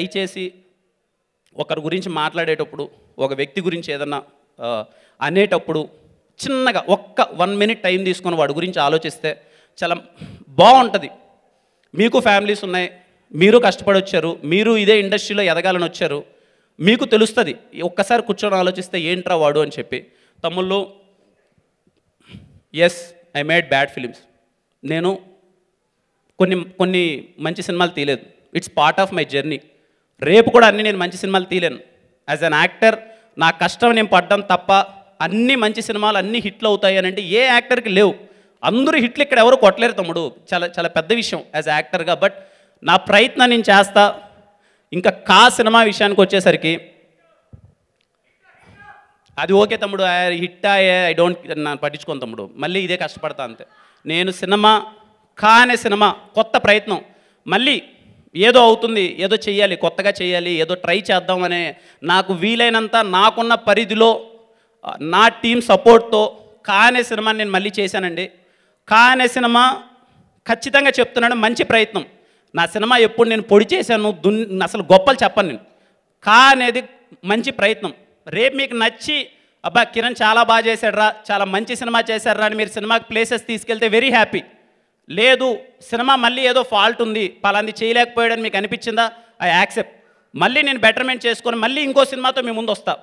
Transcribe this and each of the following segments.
దయచేసి ఒకరి గురించి మాట్లాడేటప్పుడు ఒక వ్యక్తి గురించి ఏదన్నా అనేటప్పుడు చిన్నగా ఒక్క వన్ మినిట్ టైం తీసుకొని వాడి గురించి ఆలోచిస్తే చాలా బాగుంటుంది. మీకు ఫ్యామిలీస్ ఉన్నాయి మీరు కష్టపడి వచ్చారు మీరు ఇదే ఇండస్ట్రీలో ఎదగాలని వచ్చారు మీకు తెలుస్తుంది ఒక్కసారి కూర్చొని ఆలోచిస్తే ఏంట్రా వాడు అని చెప్పి. తమ్ముళ్ళు yes I made bad films నేను కొన్ని కొన్ని మంచి సినిమాలు తీయలేదు. It's part of my journey రేపు కూడా అన్ని నేను మంచి సినిమాలు తీయలేను. యాజ్ అన్ యాక్టర్ నా కష్టం నేను పడ్డం తప్ప అన్ని మంచి సినిమాలు అన్ని హిట్లు అవుతాయి అని అంటే ఏ యాక్టర్కి లేవు. అందరూ హిట్లు ఇక్కడ ఎవరు కొట్టలేరు తమ్ముడు. చాలా చాలా పెద్ద విషయం యాజ్ యాక్టర్గా బట్ నా ప్రయత్నం నేను చేస్తా. ఇంకా కా సినిమా విషయానికి వచ్చేసరికి అది ఓకే తమ్ముడు. హిట్ అయ్యే ఐ డోంట్ ನಾನು పట్టించుకోను తమ్ముడు. మళ్ళీ ఇదే కష్టపడతా అంతే. నేను సినిమా కా అనే సినిమా కొత్త ప్రయత్నం. మళ్ళీ ఏదో అవుతుంది ఏదో చేయాలి కొత్తగా చేయాలి ఏదో ట్రై చేద్దామనే నాకు వీలైనంత నాకున్న పరిధిలో నా టీం సపోర్ట్తో కానే సినిమా నేను మళ్ళీ చేశానండి. కానే సినిమా ఖచ్చితంగా చెప్తున్నాను మంచి ప్రయత్నం. నా సినిమా ఎప్పుడు నేను పొడి చేశాను దున్ అసలు గొప్పలు చెప్పను నేను. కా అనేది మంచి ప్రయత్నం. రేపు మీకు నచ్చి అబ్బా కిరణ్ చాలా బాగా చేశాడురా చాలా మంచి సినిమా చేశాడురా అని మీరు సినిమాకి ప్లేసెస్ తీసుకెళ్తే వెరీ హ్యాపీ లేదు సినిమా మళ్ళీ ఏదో ఫాల్ట్ ఉంది పలాంది చేయలేకపోయాడని మీకు అనిపించిందా? ఐ యాక్సెప్ట్ మళ్ళీ నేను బెటర్మెంట్ చేసుకొని మళ్ళీ ఇంకో సినిమాతో మీ ముందు వస్తా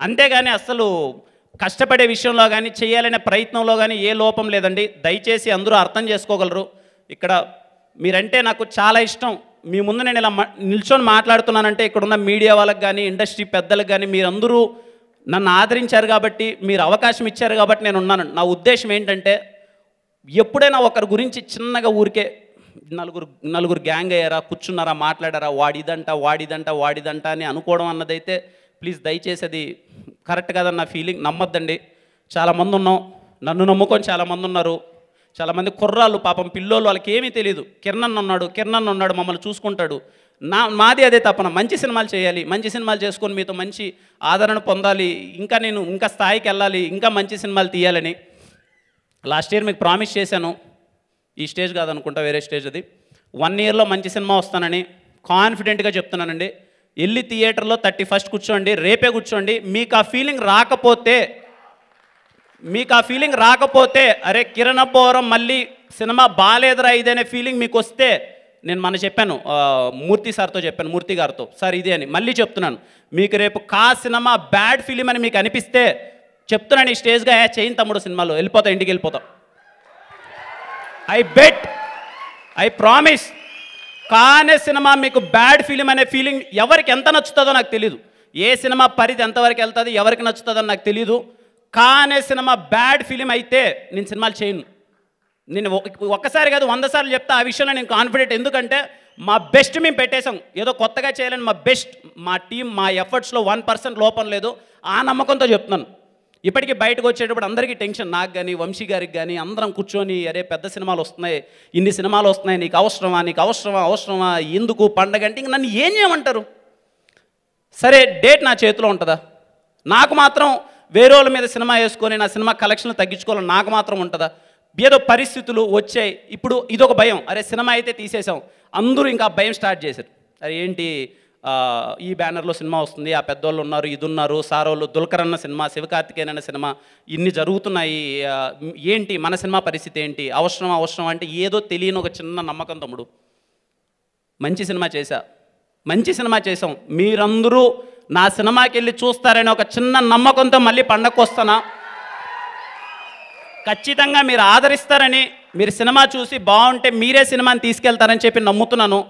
అంతేగాని అసలు కష్టపడే విషయంలో కానీ చేయాలనే ప్రయత్నంలో కానీ ఏ లోపం లేదండి. దయచేసి అందరూ అర్థం చేసుకోగలరు. ఇక్కడ మీరంటే నాకు చాలా ఇష్టం. మీ ముందు నేను ఇలా నిల్చొని మాట్లాడుతున్నానంటే ఇక్కడున్న మీడియా వాళ్ళకి కానీ ఇండస్ట్రీ పెద్దలకు కానీ మీరందరూ నన్ను ఆదరించారు కాబట్టి మీరు అవకాశం ఇచ్చారు కాబట్టి నేను ఉన్నాను. నా ఉద్దేశం ఏంటంటే ఎప్పుడైనా ఒకరి గురించి చిన్నగా ఊరికే నలుగురు నలుగురు గ్యాంగ్ అయ్యారా కూర్చున్నారా మాట్లాడారా వాడిదంట వాడిదంట వాడిదంట అని అనుకోవడం అన్నదైతే ప్లీజ్ దయచేసి అది కరెక్ట్ కాదన్న నా ఫీలింగ్ నమ్మొద్దండి చాలామంది ఉన్నాం. నన్ను నమ్ముకొని చాలామంది ఉన్నారు. చాలామంది కుర్రాళ్ళు పాపం పిల్లోళ్ళు వాళ్ళకి ఏమీ తెలియదు కిరణన్ ఉన్నాడు కిరణన్ ఉన్నాడు మమ్మల్ని చూసుకుంటాడు. నా మాది అదే తపన. మంచి సినిమాలు చేయాలి మంచి సినిమాలు చేసుకొని మీతో మంచి ఆదరణ పొందాలి. ఇంకా నేను ఇంకా స్థాయికి వెళ్ళాలి ఇంకా మంచి సినిమాలు తీయాలని. లాస్ట్ ఇయర్ మీకు ప్రామిస్ చేశాను. ఈ స్టేజ్ కాదనుకుంటా వేరే స్టేజ్ అది. వన్ ఇయర్లో మంచి సినిమా వస్తానని కాన్ఫిడెంట్గా చెప్తున్నానండి. వెళ్ళి థియేటర్లో థర్టీ ఫస్ట్ కూర్చోండి రేపే కూర్చోండి. మీకు ఆ ఫీలింగ్ రాకపోతే మీకు ఆ ఫీలింగ్ రాకపోతే అరే కిరణ్ అబ్బోరం మళ్ళీ సినిమా బాగాలేదురా ఇదనే ఫీలింగ్ మీకు వస్తే నేను మన చెప్పాను మూర్తి సార్తో చెప్పాను మూర్తి గారితో. సార్ ఇదే అని మళ్ళీ చెప్తున్నాను. మీకు రేపు కా సినిమా బ్యాడ్ ఫిలిం అని మీకు అనిపిస్తే చెప్తున్నాను ఈ స్టేజ్గా ఏ తమ్ముడు సినిమాలో వెళ్ళిపోతా ఇంటికి వెళ్ళిపోతా. ఐ బెట్ ఐ ప్రామిస్ కానే సినిమా మీకు బ్యాడ్ ఫీలింగ్ అనే ఫీలింగ్ ఎవరికి ఎంత నచ్చుతుందో నాకు తెలియదు ఏ సినిమా పరిధి ఎంతవరకు వెళ్తుంది ఎవరికి నచ్చుతుందో నాకు తెలియదు కానే సినిమా బ్యాడ్ ఫిలిం అయితే నేను సినిమాలు చేయను. నేను ఒ- ఒక్కసారి కాదు వంద సార్లు చెప్తా ఆ విషయంలో నేను కాన్ఫిడెంట్ ఎందుకంటే మా బెస్ట్ మేము పెట్టేశాం. ఏదో కొత్తగా చేయాలని మా బెస్ట్ మా టీం మా ఎఫర్ట్స్లో వన్ పర్సెంట్ లోపం లేదు. ఆ నమ్మకంతో చెప్తున్నాను. ఇప్పటికీ బయటకు వచ్చేటప్పుడు అందరికీ టెన్షన్. నాకు కానీ వంశీ గారికి కానీ అందరం కూర్చొని అరే పెద్ద సినిమాలు వస్తున్నాయి. ఇన్ని సినిమాలు వస్తున్నాయి. నీకు అవసరమా? నీకు అవసరమా? అవసరమా? ఎందుకు? పండగ అంటే ఇంక నన్ను ఏం చేయమంటారు? సరే డేట్ నా చేతిలో ఉంటుందా? నాకు మాత్రం వేరే వాళ్ళ మీద సినిమా వేసుకొని నా సినిమా కలెక్షన్లు తగ్గించుకోవాలని నాకు మాత్రం ఉంటుందా? ఏదో పరిస్థితులు వచ్చాయి. ఇప్పుడు ఇదొక భయం. అరే సినిమా అయితే తీసేసాం అందరూ ఇంకా భయం స్టార్ట్ చేశారు. అరే ఏంటి? ఈ బ్యానర్లో సినిమా వస్తుంది. ఆ పెద్దోళ్ళు ఉన్నారు ఇది ఉన్నారు సారోళ్ళు దుల్కరన్న సినిమా శివకార్తికేయన్ అన్న సినిమా ఇన్ని జరుగుతున్నాయి. ఏంటి మన సినిమా పరిస్థితి ఏంటి? అవసరం అవసరం అంటే ఏదో తెలియని ఒక చిన్న నమ్మకం తమ్ముడు. మంచి సినిమా చేశా. మంచి సినిమా చేసాం మీరందరూ నా సినిమాకి వెళ్ళి చూస్తారని ఒక చిన్న నమ్మకంతో మళ్ళీ పండగకు ఖచ్చితంగా మీరు ఆదరిస్తారని మీరు సినిమా చూసి బాగుంటే మీరే సినిమాని తీసుకెళ్తారని చెప్పి నమ్ముతున్నాను.